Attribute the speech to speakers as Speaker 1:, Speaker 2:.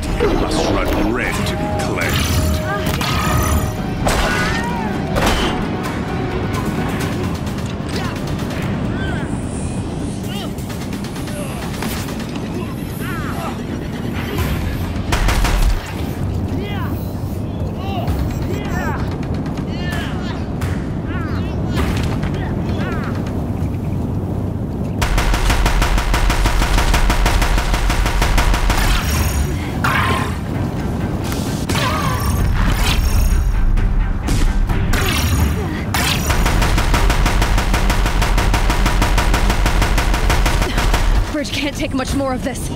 Speaker 1: radio. Sarge can't take much more of this.